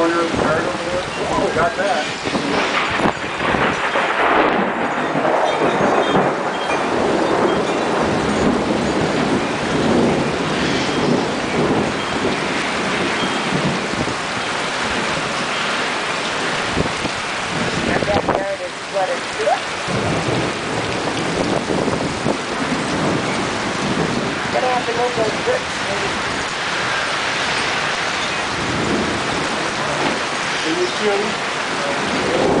Oh, that. Our backyard is flooded too. Gonna have move those bricks, maybe. 姜